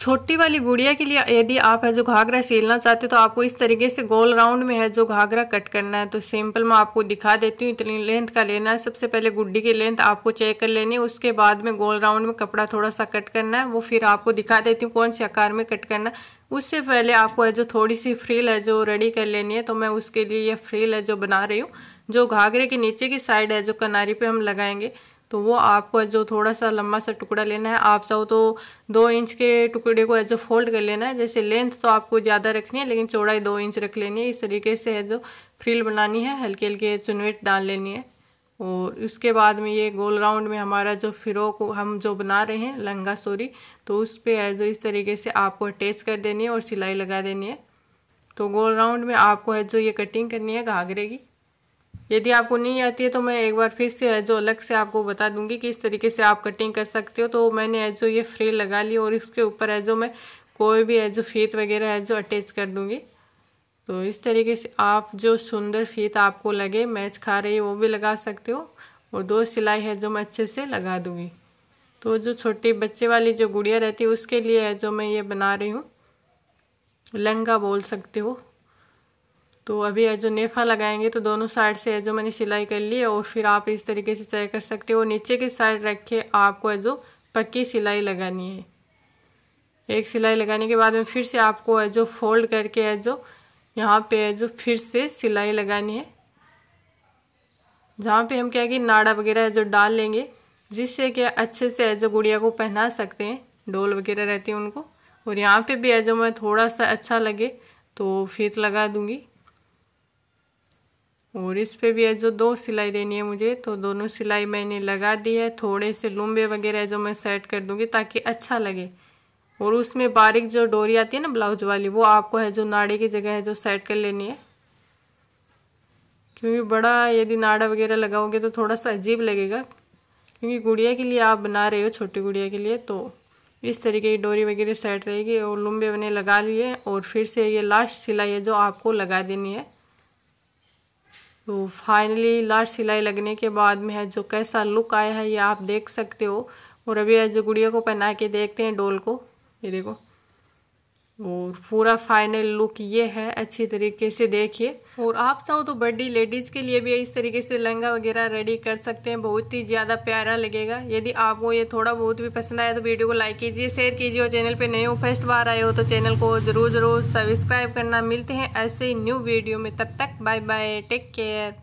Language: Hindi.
छोटी वाली गुड़िया के लिए यदि आप है जो घाघरा सिलना चाहते हो तो आपको इस तरीके से गोल राउंड में है जो घाघरा कट करना है। तो सिंपल मैं आपको दिखा देती हूँ, इतनी लेंथ का लेना है। सबसे पहले गुड्डी की लेंथ आपको चेक कर लेनी है। उसके बाद में गोल राउंड में कपड़ा थोड़ा सा कट करना है। वो फिर आपको दिखा देती हूँ कौन से आकार में कट करना है। उससे पहले आपको है जो थोड़ी सी फ्रील है जो रेडी कर लेनी है तो मैं उसके लिए ये फ्रील है जो बना रही हूँ, जो घाघरे के नीचे की साइड है जो कनारी पे हम लगाएँगे। तो वो आपको जो थोड़ा सा लंबा सा टुकड़ा लेना है, आप चाहो तो दो इंच के टुकड़े को जो फोल्ड कर लेना है। जैसे लेंथ तो आपको ज़्यादा रखनी है, लेकिन चौड़ाई दो इंच रख लेनी है। इस तरीके से है जो फ्रिल बनानी है, हल्के हल्के चुनवेट डाल लेनी है। और उसके बाद में ये गोल राउंड में हमारा जो फिरोक हम जो बना रहे हैं लहंगा सोरी तो उस पर है जो इस तरीके से आपको अटैच कर देनी है और सिलाई लगा देनी है। तो गोल राउंड में आपको है जो ये कटिंग करनी है घाघरे की यदि आपको नहीं आती है तो मैं एक बार फिर से जो अलग से आपको बता दूँगी कि इस तरीके से आप कटिंग कर सकते हो। तो मैंने जो ये फ्री लगा ली और इसके ऊपर जो मैं कोई भी जो फीत वगैरह जो अटैच कर दूँगी। तो इस तरीके से आप जो सुंदर फीत आपको लगे, मैच खा रही है, वो भी लगा सकते हो। और दो सिलाई है जो मैं अच्छे से लगा दूँगी। तो जो छोटी बच्चे वाली जो गुड़िया रहती है, उसके लिए है जो मैं ये बना रही हूँ। लहंगा बोल सकते हो। तो अभी जो नेफा लगाएँगे तो दोनों साइड से जो मैंने सिलाई कर ली और फिर आप इस तरीके से चेक कर सकते हो। नीचे की साइड रख के आपको जो पक्की सिलाई लगानी है। एक सिलाई लगाने के बाद में फिर से आपको है जो फोल्ड करके है जो यहाँ पे है जो फिर से सिलाई लगानी है। जहाँ पे हम क्या कि नाड़ा वगैरह जो डाल लेंगे, जिससे कि अच्छे से जो गुड़िया को पहना सकते हैं, डोल वगैरह रहती है उनको। और यहाँ पे भी है जो मैं थोड़ा सा अच्छा लगे तो फीत लगा दूँगी। और इस पे भी है, जो दो सिलाई देनी है मुझे तो दोनों सिलाई मैंने लगा दी है। थोड़े से लुम्बे वगैरह जो मैं सेट कर दूँगी ताकि अच्छा लगे। और उसमें बारीक जो डोरी आती है ना ब्लाउज वाली, वो आपको है, जो नाड़े की जगह है, जो सेट कर लेनी है। क्योंकि बड़ा यदि नाड़ा वगैरह लगाओगे तो थोड़ा सा अजीब लगेगा, क्योंकि गुड़िया के लिए आप बना रहे हो, छोटी गुड़िया के लिए तो इस तरीके की डोरी वगैरह सेट रहेगी। और लुम्बे बने लगा लिए और फिर से ये लास्ट सिलाई है जो आपको लगा देनी है। तो फाइनली लास्ट सिलाई लगने के बाद में है जो कैसा लुक आया है, ये आप देख सकते हो। और अभी जो गुड़िया को पहना के देखते हैं डोल को। ये देखो। और पूरा फाइनल लुक ये है, अच्छी तरीके से देखिए। और आप चाहो तो बर्थडे लेडीज़ के लिए भी इस तरीके से लहंगा वगैरह रेडी कर सकते हैं, बहुत ही ज़्यादा प्यारा लगेगा। यदि आपको ये थोड़ा बहुत भी पसंद आया तो वीडियो को लाइक कीजिए शेयर कीजिए। और चैनल पे नए हो फ़र्स्ट बार आए हो तो चैनल को ज़रूर ज़रूर सब्सक्राइब करना। मिलते हैं ऐसे न्यू वीडियो में, तब तक बाय बाय टेक केयर